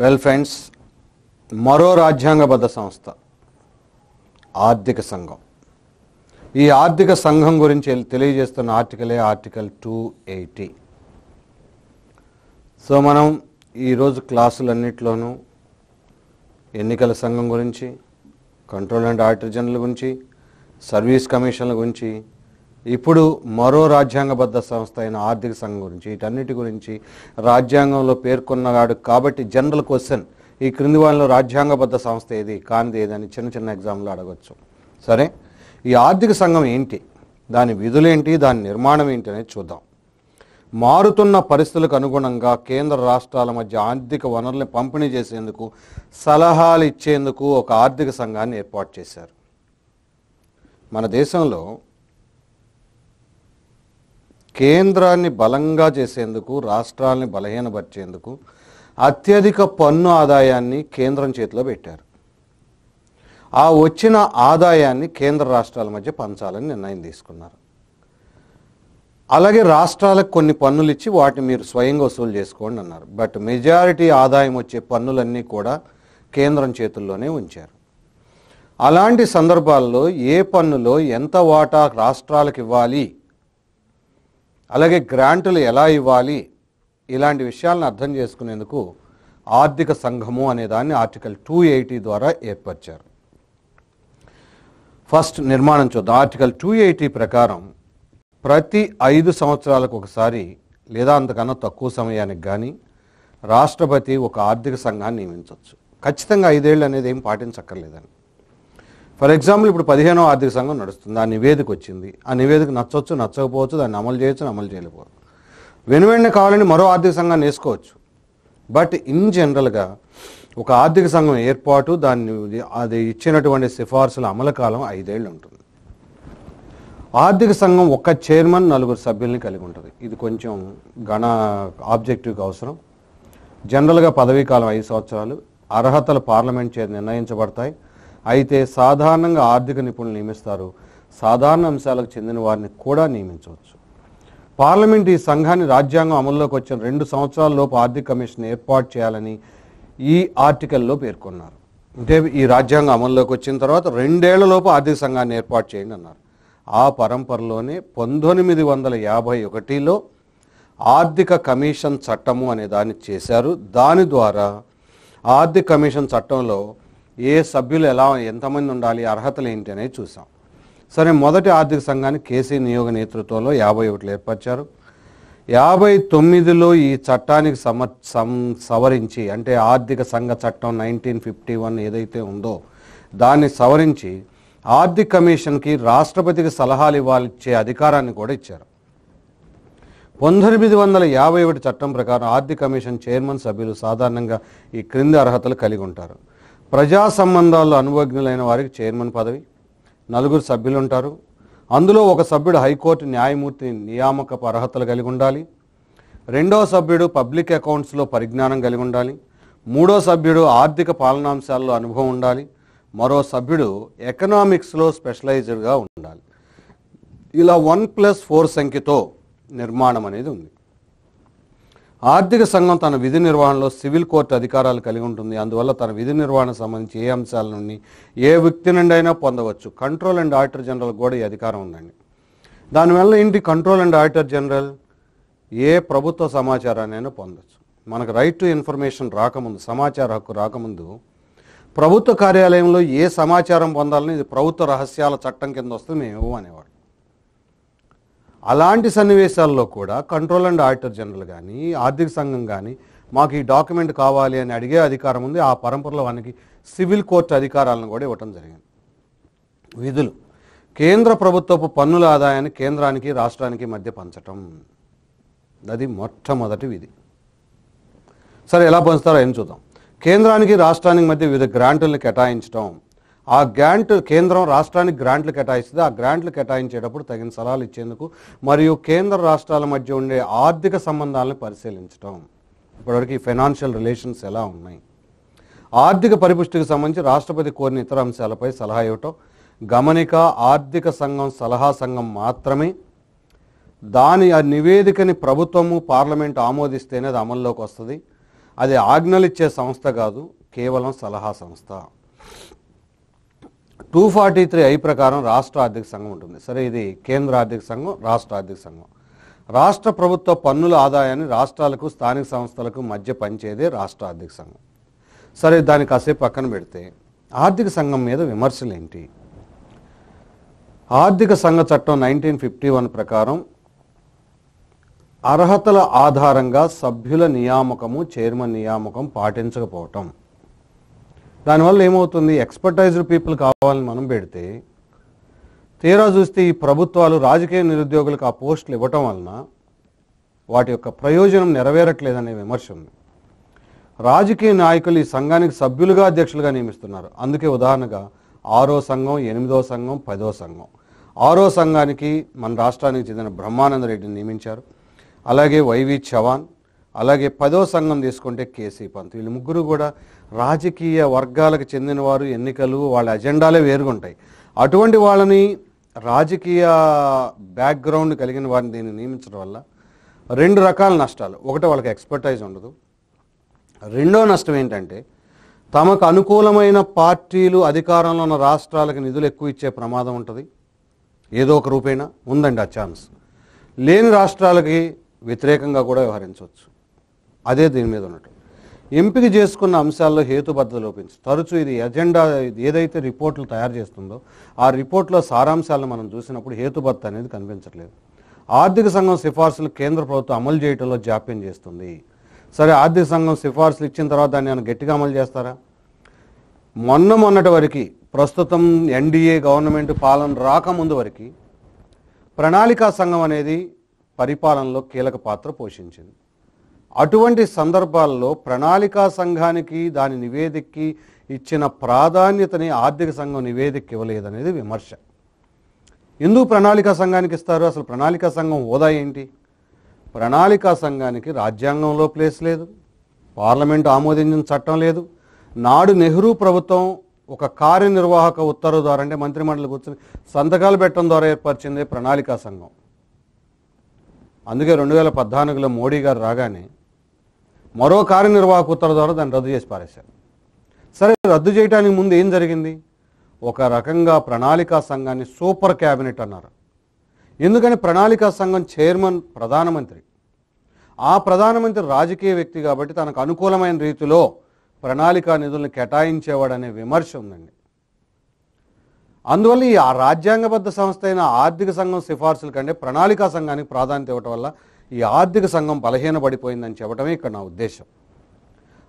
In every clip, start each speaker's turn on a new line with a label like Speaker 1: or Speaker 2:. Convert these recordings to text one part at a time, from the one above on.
Speaker 1: Well friends మరో రాజ్యాంగబద్ధ సంస్థ ఆర్థిక సంఘం. ఈ ఆర్థిక సంఘం గురించి తెలియజేస్తున్న ఆర్టికలే ఆర్టికల్ టూ ఎయిటీ. సో మనం ఈరోజు క్లాసులన్నింటిలోనూ ఎన్నికల సంఘం గురించి కంట్రోల్ అండ్ ఆడిటర్ జనరల్ గురించి సర్వీస్ కమిషన్ల గురించి ఇప్పుడు మరో రాజ్యాంగబద్ధ సంస్థ అయిన ఆర్థిక సంఘం గురించి వీటన్నిటి గురించి రాజ్యాంగంలో పేర్కొన్నవాడు కాబట్టి జనరల్ క్వశ్చన్ ఈ క్రింది వాళ్ళలో రాజ్యాంగబద్ధ సంస్థ ఏది? కానిది ఏదని చిన్న చిన్న ఎగ్జామ్లో అడగచ్చు. సరే? ఈ ఆర్థిక సంఘం ఏంటి? దాని విధులేంటి దాని నిర్మాణం ఏంటి? అనేది చూద్దాం. మారుతున్న పరిస్థితులకు అనుగుణంగా కేంద్ర రాష్ట్రాల మధ్య ఆర్థిక వనరుల్ని పంపిణీ చేసేందుకు సలహాలు ఇచ్చేందుకు ఒక ఆర్థిక సంఘాన్ని ఏర్పాటు చేశారు. మన దేశంలో కేంద్రాన్ని బలంగా చేసేందుకు రాష్ట్రాలని బలహీనపరిచేందుకు అత్యధిక పన్ను ఆదాయాన్ని కేంద్రం చేతిలో పెట్టారు. ఆ వచ్చిన ఆదాయాన్ని కేంద్ర రాష్ట్రాల మధ్య పంచాలని నిర్ణయం తీసుకున్నారు. అలాగే రాష్ట్రాలకు కొన్ని పన్నులు ఇచ్చి వాటిని మీరు స్వయంగా వసూలు చేసుకోండి అన్నారు. బట్ మెజారిటీ ఆదాయం వచ్చే పన్నులన్నీ కూడా కేంద్రం చేతుల్లోనే ఉంచారు. అలాంటి సందర్భాల్లో ఏ పన్నులో ఎంత వాటా రాష్ట్రాలకు ఇవ్వాలి అలాగే గ్రాంటులు ఎలా ఇవ్వాలి? ఇలాంటి విషయాలను అర్థం చేసుకునేందుకు ఆర్థిక సంఘము అనే దాన్ని ఆర్టికల్ టూ ఎయిటీ ద్వారా ఏర్పరిచారు. ఫస్ట్ నిర్మాణం చూద్దాం. ఆర్టికల్ టూ ఎయిటీ ప్రకారం ప్రతి ఐదు సంవత్సరాలకు ఒకసారి లేదా అంతకన్నా తక్కువ సమయానికి కానీ రాష్ట్రపతి ఒక ఆర్థిక సంఘాన్ని నియమించవచ్చు. ఖచ్చితంగా ఐదేళ్ళు అనేది ఏం పాటించక్కర్లేదని. ఫర్ ఎగ్జాంపుల్ ఇప్పుడు పదిహేనో ఆర్థిక సంఘం నడుస్తుంది. ఆ నివేదిక వచ్చింది. ఆ నివేదిక నచ్చవచ్చు నచ్చకపోవచ్చు దాన్ని అమలు చేయొచ్చు అమలు చేయలేకపోవచ్చు. వెను వెంటనే కావాలని మరో ఆర్థిక సంఘాన్ని వేసుకోవచ్చు. బట్ ఇన్ జనరల్గా ఒక ఆర్థిక సంఘం ఏర్పాటు దాన్ని అది ఇచ్చినటువంటి సిఫార్సుల అమలు కాలం ఐదేళ్ళు ఉంటుంది. ఆర్థిక సంఘం ఒక్క చైర్మన్ నలుగురు సభ్యుల్ని కలిగి ఉంటుంది. ఇది కొంచెం గణ ఆబ్జెక్టివ్కి అవసరం. జనరల్గా పదవీ కాలం ఐదు సంవత్సరాలు. అర్హతలు పార్లమెంట్ చే నిర్ణయించబడతాయి. అయితే సాధారణంగా ఆర్థిక నిపుణులు నియమిస్తారు. సాధారణ అంశాలకు చెందిన వారిని కూడా నియమించవచ్చు. పార్లమెంట్ ఈ సంఘాన్ని రాజ్యాంగం అమల్లోకి వచ్చిన రెండు సంవత్సరాలలోపు ఆర్థిక కమిషన్ ఏర్పాటు చేయాలని ఈ ఆర్టికల్లో పేర్కొన్నారు. అంటే ఈ రాజ్యాంగం అమల్లోకి వచ్చిన తర్వాత రెండేళ్ళలోపు ఆర్థిక సంఘాన్ని ఏర్పాటు చేయండి అన్నారు. ఆ పరంపరలోనే పంతొమ్మిది వందల యాభై ఒకటిలో ఆర్థిక కమిషన్ చట్టము అనే దాన్ని చేశారు. దాని ద్వారా ఆర్థిక కమిషన్ చట్టంలో ఏ సభ్యులు ఎలా ఎంతమంది ఉండాలి అర్హతలు ఏంటి అనేది చూసాం. సరే మొదటి ఆర్థిక సంఘాన్ని కేసీ నియోగ నేతృత్వంలో యాభై ఒకటిలో ఏర్పరిచారు. యాభై తొమ్మిదిలో ఈ చట్టానికి సమ సం సవరించి అంటే ఆర్థిక సంఘ చట్టం నైన్టీన్ ఫిఫ్టీ వన్ ఏదైతే ఉందో దాన్ని సవరించి ఆర్థిక కమిషన్కి రాష్ట్రపతికి సలహాలు ఇవ్వాలిచ్చే అధికారాన్ని కూడా ఇచ్చారు. పంతొమ్మిది వందల యాభై ఒకటి చట్టం ప్రకారం ఆర్థిక కమిషన్ చైర్మన్ సభ్యులు సాధారణంగా ఈ క్రింది అర్హతలు కలిగి ఉంటారు. ప్రజా సంబంధాల్లో అనుభవజ్ఞులైన వారికి చైర్మన్ పదవి నలుగురు సభ్యులు ఉంటారు. అందులో ఒక సభ్యుడు హైకోర్టు న్యాయమూర్తి నియామకపు అర్హతలు కలిగి ఉండాలి. రెండో సభ్యుడు పబ్లిక్ అకౌంట్స్లో పరిజ్ఞానం కలిగి ఉండాలి. మూడో సభ్యుడు ఆర్థిక పాలనాంశాల్లో అనుభవం ఉండాలి. మరో సభ్యుడు ఎకనామిక్స్లో స్పెషలైజ్డ్గా ఉండాలి. ఇలా వన్ ప్లస్ ఫోర్ సంఖ్యతో నిర్మాణం అనేది ఉంది. ఆర్థిక సంఘం తన విధి నిర్వహణలో సివిల్ కోర్టు అధికారాలు కలిగి ఉంటుంది. అందువల్ల తన విధి నిర్వహణ సంబంధించి ఏ అంశాల నుండి ఏ వ్యక్తి నుండి అయినా పొందవచ్చు. కంట్రోల్ అండ్ ఆడిటర్ జనరల్ కూడా ఈ అధికారం ఉందండి. దానివల్ల ఏంటి? కంట్రోల్ అండ్ ఆడిటర్ జనరల్ ఏ ప్రభుత్వ సమాచారాన్నైనా పొందొచ్చు. మనకు రైట్ టు ఇన్ఫర్మేషన్ రాకముందు సమాచార హక్కు రాకముందు ప్రభుత్వ కార్యాలయంలో ఏ సమాచారం పొందాలని ఇది ప్రభుత్వ రహస్యాల చట్టం కింద వస్తే మేము ఇవ్వం అనేవాడు. అలాంటి సన్నివేశాల్లో కూడా కంట్రోల్ అండ్ ఆడిటర్ జనరల్ కానీ ఆర్థిక సంఘం కానీ మాకు ఈ డాక్యుమెంట్ కావాలి అని అడిగే అధికారం ఉంది. ఆ పరంపరలో వానికి సివిల్ కోర్టు అధికారాలను కూడా ఇవ్వటం జరిగింది. విధులు. కేంద్ర ప్రభుత్వపు పన్నుల ఆదాయాన్ని కేంద్రానికి రాష్ట్రానికి మధ్య పంచటం. అది మొట్టమొదటి విధి. సరే ఎలా పంచుతారో ఏం చూద్దాం. కేంద్రానికి రాష్ట్రానికి మధ్య వివిధ గ్రాంట్లను కేటాయించడం ఆ గ్రాంట్ కేంద్రం రాష్ట్రానికి గ్రాంట్లు కేటాయిస్తుంది. ఆ గ్రాంట్లు కేటాయించేటప్పుడు తగిన సలహాలు ఇచ్చేందుకు మరియు కేంద్ర రాష్ట్రాల మధ్య ఉండే ఆర్థిక సంబంధాలను పరిశీలించడం ఇప్పటివరకు ఈ ఫైనాన్షియల్ రిలేషన్స్ ఎలా ఉన్నాయి? ఆర్థిక పరిపుష్టికి సంబంధించి రాష్ట్రపతి కోరిన ఇతర అంశాలపై సలహా ఇవ్వటం. గమనిక ఆర్థిక సంఘం సలహా సంఘం మాత్రమే. దాని ఆ నివేదికని ప్రభుత్వము పార్లమెంట్ ఆమోదిస్తేనే అది అమల్లోకి వస్తుంది. అది ఆజ్ఞలు ఇచ్చే సంస్థ కాదు కేవలం సలహా సంస్థ. టూ ఫార్టీ త్రీ ఐ ప్రకారం రాష్ట్ర ఆర్థిక సంఘం ఉంటుంది. సరే ఇది కేంద్ర ఆర్థిక సంఘం రాష్ట్ర ఆర్థిక సంఘం. రాష్ట్ర ప్రభుత్వ పన్నుల ఆదాయాన్ని రాష్ట్రాలకు స్థానిక సంస్థలకు మధ్య పనిచేదే రాష్ట్ర ఆర్థిక సంఘం. సరే దాన్ని కాసేపు పక్కన పెడితే ఆర్థిక సంఘం మీద విమర్శలు ఏంటి? ఆర్థిక సంఘ చట్టం నైన్టీన్ ఫిఫ్టీ వన్ ప్రకారం అర్హతల ఆధారంగా సభ్యుల నియామకము చైర్మన్ నియామకం పాటించకపోవటం. దానివల్ల ఏమవుతుంది? ఎక్స్పర్టైజ్డ్ పీపుల్ కావాలని మనం పెడితే తీరా చూస్తే ఈ ప్రభుత్వాలు రాజకీయ నిరుద్యోగులకు ఆ పోస్టులు ఇవ్వటం వలన వాటి యొక్క ప్రయోజనం నెరవేరట్లేదనే విమర్శ ఉంది. రాజకీయ నాయకులు ఈ సంఘానికి సభ్యులుగా అధ్యక్షులుగా నియమిస్తున్నారు. అందుకే ఉదాహరణగా ఆరో సంఘం ఎనిమిదో సంఘం పదో సంఘం. ఆరో సంఘానికి మన రాష్ట్రానికి చెందిన బ్రహ్మానంద రెడ్డిని నియమించారు. అలాగే వైవి చవాన్ అలాగే పదో సంఘం తీసుకుంటే కేసీ పంత్. వీళ్ళు ముగ్గురు కూడా రాజకీయ వర్గాలకు చెందిన వారు ఎన్నికలు వాళ్ళ అజెండాలే వేరుగుంటాయి. అటువంటి వాళ్ళని రాజకీయ బ్యాక్గ్రౌండ్ కలిగిన వారిని దీన్ని నియమించడం వల్ల రెండు రకాల నష్టాలు. ఒకటి వాళ్ళకి ఎక్స్పర్టైజ్ ఉండదు. రెండో నష్టం ఏంటంటే తమకు అనుకూలమైన పార్టీలు అధికారంలో ఉన్న రాష్ట్రాలకు నిధులు ఎక్కువ ఇచ్చే ప్రమాదం ఉంటుంది. ఏదో ఒక రూపేణా. ఉందండి ఆ ఛాన్స్. లేని రాష్ట్రాలకి వ్యతిరేకంగా కూడా వ్యవహరించవచ్చు. అదే దీని మీద ఉన్నట్టు. ఎంపిక చేసుకున్న అంశాల్లో హేతుబద్ధత లోపించి. తరచూ ఇది ఎజెండా ఏదైతే రిపోర్ట్లు తయారు చేస్తుందో ఆ రిపోర్ట్లో సారాంశాలను మనం చూసినప్పుడు హేతుబద్ధత అనేది కనిపించట్లేదు. ఆర్థిక సంఘం సిఫార్సులు కేంద్ర ప్రభుత్వం అమలు చేయడంలో జాప్యం చేస్తుంది. సరే ఆర్థిక సంఘం సిఫార్సులు ఇచ్చిన తర్వాత దాన్ని ఏమైనా గట్టిగా అమలు చేస్తారా? మొన్న మొన్నటి వరకు ప్రస్తుతం ఎన్డీఏ గవర్నమెంట్ పాలన రాకముందు వరకు ప్రణాళికా సంఘం అనేది పరిపాలనలో కీలక పాత్ర పోషించింది. అటువంటి సందర్భాల్లో ప్రణాళికా సంఘానికి దాని నివేదికకి ఇచ్చిన ప్రాధాన్యతని ఆర్థిక సంఘం నివేదిక ఇవ్వలేదనేది విమర్శ. ఎందుకు ప్రణాళికా సంఘానికి ఇస్తారు? అసలు ప్రణాళికా సంఘం హోదా ఏంటి? ప్రణాళికా సంఘానికి రాజ్యాంగంలో ప్లేస్ లేదు. పార్లమెంటు ఆమోదించిన చట్టం లేదు. నాడు నెహ్రూ ప్రభుత్వం ఒక కార్యనిర్వాహక ఉత్తర్వు ద్వారా అంటే మంత్రిమండలి కూర్చొని సంతకాలు పెట్టడం ద్వారా ఏర్పరిచింది ప్రణాళికా సంఘం. అందుకే రెండు వేల పద్నాలుగులో మోడీ గారు రాగానే మరో కార్యనిర్వాహక ఉత్తర్వు ద్వారా దాన్ని రద్దు చేసి పారేశారు. సరే రద్దు చేయడానికి ముందు ఏం జరిగింది? ఒక రకంగా ప్రణాళికా సంఘాన్ని సూపర్ క్యాబినెట్ అన్నారు. ఎందుకని ప్రణాళికా సంఘం చైర్మన్ ప్రధానమంత్రి? ఆ ప్రధానమంత్రి రాజకీయ వ్యక్తి కాబట్టి తనకు అనుకూలమైన రీతిలో ప్రణాళికా నిధులను కేటాయించేవాడనే విమర్శ ఉందండి. అందువల్ల ఈ ఆ రాజ్యాంగబద్ధ సంస్థ అయిన ఆర్థిక సంఘం సిఫార్సుల కంటే ప్రణాళికా సంఘానికి ప్రాధాన్యత ఇవ్వటం వల్ల ఈ ఆర్థిక సంఘం బలహీనపడిపోయిందని చెప్పడమే ఇక్కడ నా ఉద్దేశం.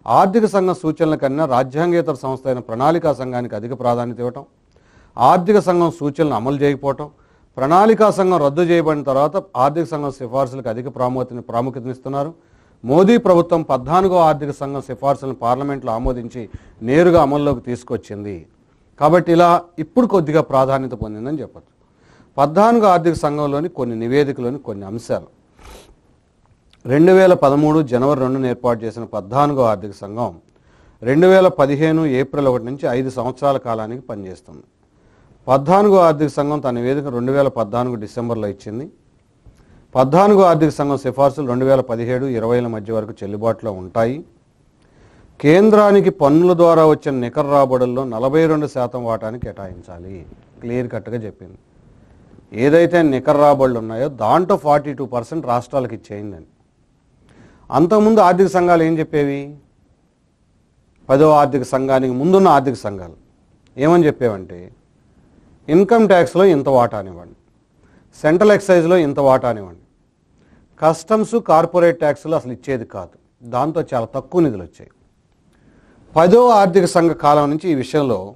Speaker 1: ఆర్థిక సంఘం సూచనల కన్నా రాజ్యాంగేతర సంస్థ అయిన ప్రణాళికా సంఘానికి అధిక ప్రాధాన్యత ఇవ్వటం ఆర్థిక సంఘం సూచనలు అమలు చేయకపోవటం ప్రణాళికా సంఘం రద్దు చేయబడిన తర్వాత ఆర్థిక సంఘం సిఫార్సులకు అధిక ప్రాముఖ్యతని ప్రాముఖ్యతనిస్తున్నారు. మోదీ ప్రభుత్వం పద్నాలుగో ఆర్థిక సంఘం సిఫార్సులను పార్లమెంట్లో ఆమోదించి నేరుగా అమల్లోకి తీసుకొచ్చింది. కాబట్టి ఇలా ఇప్పుడు కొద్దిగా ప్రాధాన్యత పొందిందని చెప్పచ్చు. పద్నాలుగో ఆర్థిక సంఘంలోని కొన్ని నివేదికలోని కొన్ని అంశాలు. రెండు వేల పదమూడు జనవరి రెండున ఏర్పాటు చేసిన పద్నాలుగో ఆర్థిక సంఘం రెండు వేల పదిహేను ఏప్రిల్ ఒకటి నుంచి ఐదు సంవత్సరాల కాలానికి పనిచేస్తుంది. పద్నాలుగో ఆర్థిక సంఘం తన నివేదిక రెండు వేల పద్నాలుగు డిసెంబర్లో ఇచ్చింది. పద్నాలుగో ఆర్థిక సంఘం సిఫార్సులు రెండు వేల పదిహేడు ఇరవైల మధ్య వరకు చెల్లుబాటులో ఉంటాయి. కేంద్రానికి పన్నుల ద్వారా వచ్చిన నికర రాబడుల్లో నలభై రెండు శాతం వాటాన్ని కేటాయించాలి. క్లియర్ కట్గా చెప్పింది. ఏదైతే నికర రాబడులు ఉన్నాయో దాంట్లో ఫార్టీ టూ పర్సెంట్ రాష్ట్రాలకు ఇచ్చేయిందని అంతకుముందు ఆర్థిక సంఘాలు ఏం చెప్పేవి? పదో ఆర్థిక సంఘానికి ముందున్న ఆర్థిక సంఘాలు. ఏమని చెప్పేవంటే ఇన్కమ్ ట్యాక్స్లో ఇంత వాటానివ్వండి సెంట్రల్ ఎక్సైజ్లో ఇంత వాటానివ్వండి కస్టమ్స్ కార్పొరేట్ ట్యాక్స్లు అసలు ఇచ్చేది కాదు. దాంతో చాలా తక్కువ నిధులు వచ్చాయి. పదో ఆర్థిక సంఘ కాలం నుంచి ఈ విషయంలో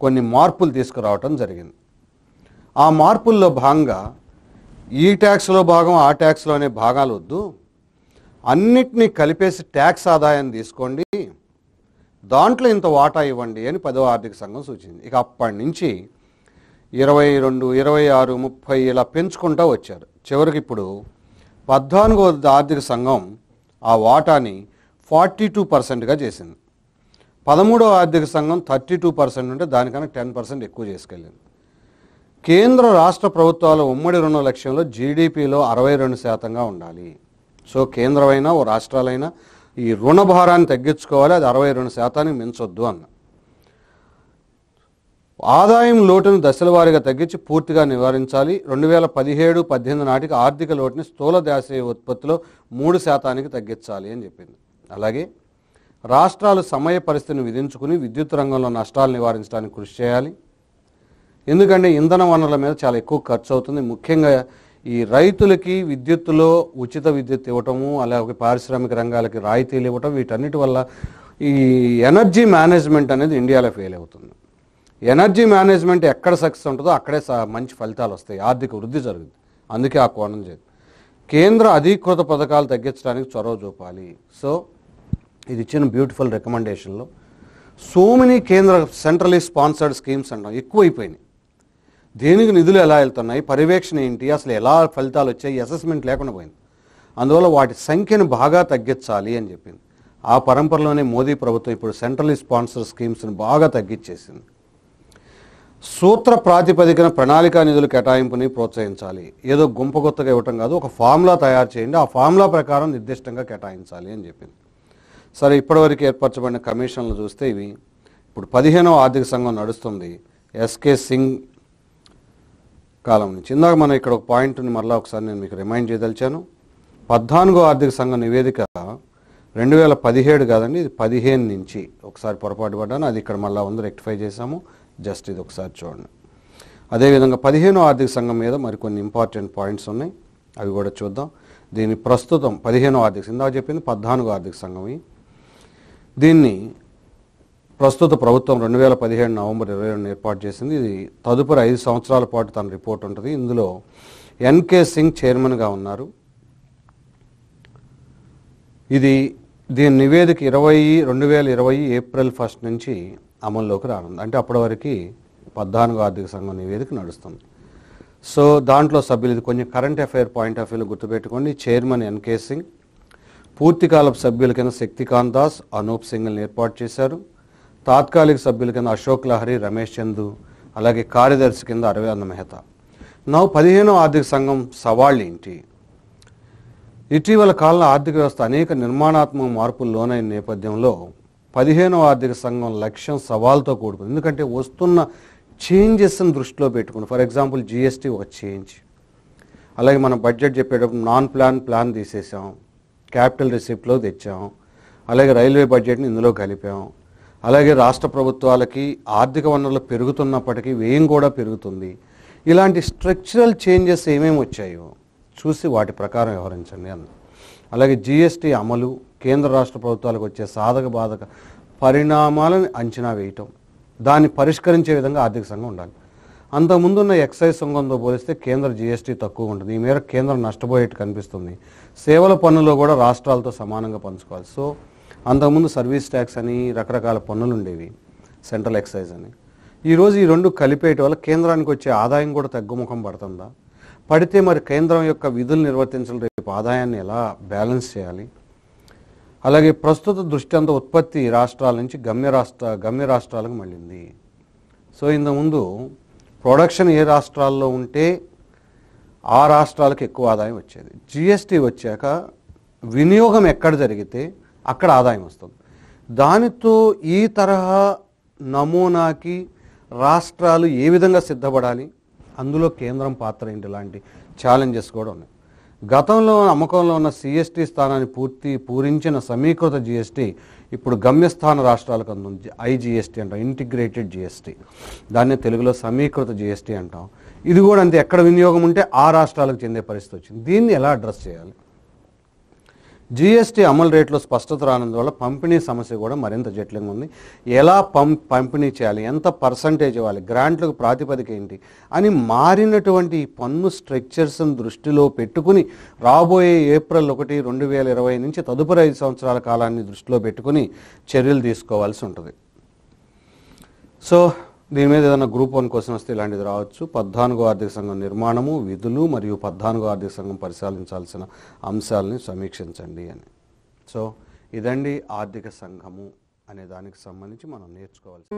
Speaker 1: కొన్ని మార్పులు తీసుకురావటం జరిగింది. ఆ మార్పుల్లో భాగంగా ఈ ట్యాక్స్లో భాగం ఆ ట్యాక్స్లో అనే భాగాలు వద్దు. అన్నిటినీ కలిపేసి ట్యాక్స్ ఆదాయాన్ని తీసుకోండి. దాంట్లో ఇంత వాటా ఇవ్వండి అని పదవ ఆర్థిక సంఘం సూచించింది ఇక అప్పటి నుంచి ఇరవై రెండు ఇరవై ఆరు ముప్పై ఇలా పెంచుకుంటూ వచ్చారు. చివరికి ఇప్పుడు పద్నాలుగో ఆర్థిక సంఘం ఆ వాటాని ఫార్టీ టూ పర్సెంట్గా చేసింది. పదమూడవ ఆర్థిక సంఘం థర్టీ టూ పర్సెంట్ ఉంటే దానికన్నా టెన్ పర్సెంట్ ఎక్కువ చేసుకెళ్ళింది. కేంద్ర రాష్ట్ర ప్రభుత్వాల ఉమ్మడి రుణ లక్ష్యంలో జీడిపిలో అరవై రెండు శాతంగా ఉండాలి. సో కేంద్రమైనా ఓ రాష్ట్రాలైనా ఈ రుణ భారాన్ని తగ్గించుకోవాలి అది అరవై రెండు శాతానికి మించొద్దు అన్న. ఆదాయం లోటును దశల వారీగా తగ్గించి పూర్తిగా నివారించాలి. రెండు వేల పదిహేడు పద్దెనిమిది నాటికి ఆర్థిక లోటుని స్థూల దేశీయ ఉత్పత్తిలో మూడు శాతానికి తగ్గించాలి అని చెప్పింది. అలాగే రాష్ట్రాలు సమయ పరిస్థితిని విధించుకుని విద్యుత్ రంగంలో నష్టాలు నివారించడానికి కృషి చేయాలి. ఎందుకంటే ఇంధన వనరుల మీద చాలా ఎక్కువ ఖర్చు అవుతుంది. ముఖ్యంగా ఈ రైతులకి విద్యుత్తులో ఉచిత విద్యుత్ ఇవ్వటము అలాగే పారిశ్రామిక రంగాలకి రాయితీలు ఇవ్వటం వీటన్నిటి వల్ల ఈ ఎనర్జీ మేనేజ్మెంట్ అనేది ఇండియాలో ఫెయిల్ అవుతుంది. ఎనర్జీ మేనేజ్మెంట్ ఎక్కడ సక్సెస్ ఉంటుందో అక్కడే మంచి ఫలితాలు వస్తాయి. ఆర్థిక వృద్ధి జరుగుతుంది అందుకే ఆ కోణం చేయదు కేంద్ర అధీకృత పథకాలు తగ్గించడానికి చొరవ చూపాలి. సో ఇది ఇచ్చిన బ్యూటిఫుల్ రికమెండేషన్లో. సో మెనీ కేంద్ర సెంట్రలీ స్పాన్సర్డ్ స్కీమ్స్ అంటాం. ఎక్కువైపోయినాయి. దేనికి నిధులు ఎలా వెళ్తున్నాయి? పర్యవేక్షణ ఏంటి? అసలు ఎలా ఫలితాలు వచ్చాయి? అసెస్మెంట్ లేకుండా పోయింది. అందువల్ల వాటి సంఖ్యను బాగా తగ్గించాలి అని చెప్పింది. ఆ పరంపరలోనే మోదీ ప్రభుత్వం ఇప్పుడు సెంట్రల్ స్పాన్సర్ స్కీమ్స్ని బాగా తగ్గించేసింది. సూత్ర ప్రాతిపదికన ప్రణాళికా నిధుల కేటాయింపుని ప్రోత్సహించాలి. ఏదో గుంపగొత్తగా ఇవ్వటం కాదు ఒక ఫార్ములా తయారు చేయండి ఆ ఫార్ములా ప్రకారం నిర్దిష్టంగా కేటాయించాలి అని చెప్పింది. సరే ఇప్పటివరకు ఏర్పరచబడిన కమిషన్లు చూస్తే ఇవి. ఇప్పుడు పదిహేనవ ఆర్థిక సంఘం నడుస్తుంది. ఎస్కే సింగ్ కాలం నుంచి. ఇందాక మనం ఇక్కడ ఒక పాయింట్ని మరలా ఒకసారి నేను మీకు రిమైండ్ చేయదలిచాను. పద్నాలుగో ఆర్థిక సంఘం నివేదిక రెండు వేల పదిహేడు కాదండి ఇది పదిహేను నుంచి. ఒకసారి పొరపాటు పడ్డాను అది ఇక్కడ మళ్ళీ ఉంది రెక్టిఫై చేశాము. జస్ట్ ఇది ఒకసారి చూడండి. అదేవిధంగా పదిహేనో ఆర్థిక సంఘం మీద మరికొన్ని ఇంపార్టెంట్ పాయింట్స్ ఉన్నాయి. అవి కూడా చూద్దాం. దీని ప్రస్తుతం పదిహేనో ఆర్థిక ఇందాక చెప్పింది పద్నాలుగో ఆర్థిక సంఘం దీన్ని ప్రస్తుత ప్రభుత్వం రెండు వేల పదిహేడు నవంబర్ ఇరవై రెండు ఏర్పాటు చేసింది. ఇది తదుపరి ఐదు సంవత్సరాల పాటు తన రిపోర్ట్ ఉంటుంది. ఇందులో ఎన్కే సింగ్ చైర్మన్గా ఉన్నారు. ఇది దీని నివేదిక ఇరవై రెండు వేల ఇరవై ఏప్రిల్ ఫస్ట్ నుంచి అమల్లోకి రానుంది. అంటే అప్పటి వరకు పద్నాలుగు ఆర్థిక సంఘం నివేదిక నడుస్తుంది. సో దాంట్లో సభ్యులు ఇది కొంచెం కరెంట్ అఫైర్ పాయింట్ ఆఫ్ వ్యూలో గుర్తుపెట్టుకోండి. చైర్మన్ ఎన్కే సింగ్ పూర్తికాలపు సభ్యుల కింద శక్తికాంత్ దాస్ అనూప్ సింగ్ని ఏర్పాటు చేశారు. తాత్కాలిక సభ్యుల కింద అశోక్ లహరి రమేష్ చందు అలాగే కార్యదర్శి కింద అరవింద్ మెహతా. నా పదిహేనో ఆర్థిక సంఘం సవాళ్ళు ఏంటి? ఇటీవల కాలంలో ఆర్థిక వ్యవస్థ అనేక నిర్మాణాత్మక మార్పులు లోనైన నేపథ్యంలో పదిహేనవ ఆర్థిక సంఘం లక్ష్యం సవాల్తో కూడుకుంది. ఎందుకంటే వస్తున్న చేంజెస్ని దృష్టిలో పెట్టుకుని ఫర్ ఎగ్జాంపుల్ జిఎస్టీ ఒక చేంజ్. అలాగే మనం బడ్జెట్ చెప్పేటప్పుడు నాన్ ప్లాన్ ప్లాన్ తీసేసాం. క్యాపిటల్ రిసిప్ట్లో తెచ్చాం. అలాగే రైల్వే బడ్జెట్ని ఇందులో కలిపాం. అలాగే రాష్ట్ర ప్రభుత్వాలకి ఆర్థిక వనరులు పెరుగుతున్నప్పటికీ వ్యయం కూడా పెరుగుతుంది. ఇలాంటి స్ట్రక్చరల్ చేంజెస్ ఏమేమి వచ్చాయో చూసి వాటి ప్రకారం వ్యవహరించండి అన్న. అలాగే జిఎస్టీ అమలు కేంద్ర రాష్ట్ర ప్రభుత్వాలకు వచ్చే సాధక బాధక పరిణామాలను అంచనా వేయటం దాన్ని పరిష్కరించే విధంగా ఆర్థిక సంఘం ఉండాలి. అంతకుముందున్న ఎక్సైజ్ సంఘంతో పోలిస్తే కేంద్ర జీఎస్టీ తక్కువ ఉంటుంది. ఈ మేరకు కేంద్రం నష్టపోయేట్టు కనిపిస్తుంది. సేవల పన్నులో కూడా రాష్ట్రాలతో సమానంగా పంచుకోవాలి. సో అంతకుముందు సర్వీస్ ట్యాక్స్ అని రకరకాల పన్నులు ఉండేవి సెంట్రల్ ఎక్సైజ్ అని. ఈరోజు ఈ రెండు కలిపేయటం వల్ల కేంద్రానికి వచ్చే ఆదాయం కూడా తగ్గుముఖం పడుతుందా? పడితే మరి కేంద్రం యొక్క విధులు నిర్వర్తించడం రేపు ఆదాయాన్ని ఎలా బ్యాలెన్స్ చేయాలి? అలాగే ప్రస్తుత దృష్టి ఉత్పత్తి రాష్ట్రాల నుంచి గమ్య రాష్ట్ర గమ్య రాష్ట్రాలకు మళ్ళింది. సో ఇంతకుముందు ప్రొడక్షన్ ఏ రాష్ట్రాల్లో ఉంటే ఆ రాష్ట్రాలకు ఎక్కువ ఆదాయం వచ్చేది. జిఎస్టీ వచ్చాక వినియోగం ఎక్కడ జరిగితే అక్కడ ఆదాయం వస్తుంది. దానితో ఈ తరహా నమూనాకి రాష్ట్రాలు ఏ విధంగా సిద్ధపడాలి? అందులో కేంద్రం పాత్ర ఏంటి? లాంటి ఛాలెంజెస్ కూడా ఉన్నాయి. గతంలో అమ్మకంలో ఉన్న సిఎస్టీ స్థానాన్ని పూర్తి పూరించిన సమీకృత జిఎస్టీ ఇప్పుడు గమ్యస్థాన రాష్ట్రాలకు అందుంది. ఐజిఎస్టీ అంటాం ఇంటిగ్రేటెడ్ జిఎస్టీ దాన్ని తెలుగులో సమీకృత జిఎస్టీ అంటాం. ఇది కూడా అంతే ఎక్కడ వినియోగం ఉంటే ఆ రాష్ట్రాలకు చెందే పరిస్థితి వచ్చింది. దీన్ని ఎలా అడ్రస్ చేయాలి? జీఎస్టీ అమలు రేట్లో స్పష్టత రానందువల్ల పంపిణీ సమస్య కూడా మరింత జటిలంగా ఉంది. ఎలా పం పంపిణీ చేయాలి? ఎంత పర్సంటేజ్ ఇవ్వాలి? గ్రాంట్లకు ప్రాతిపదిక ఏంటి? అని మారినటువంటి ఈ పన్ను స్ట్రక్చర్స్ని దృష్టిలో పెట్టుకుని రాబోయే ఏప్రిల్ ఒకటి రెండు వేల ఇరవై నుంచి తదుపరి ఐదు సంవత్సరాల కాలాన్ని దృష్టిలో పెట్టుకుని చర్యలు తీసుకోవాల్సి ఉంటుంది. సో దీని మీద ఏదైనా గ్రూప్ వన్ కోసం వస్తే ఇలాంటిది రావచ్చు. పద్నాలుగో ఆర్థిక సంఘం నిర్మాణము విధులు మరియు పద్నాలుగో ఆర్థిక సంఘం పరిశీలించాల్సిన అంశాలని సమీక్షించండి అని. సో ఇదండి ఆర్థిక సంఘము అనే దానికి సంబంధించి మనం నేర్చుకోవాల్సి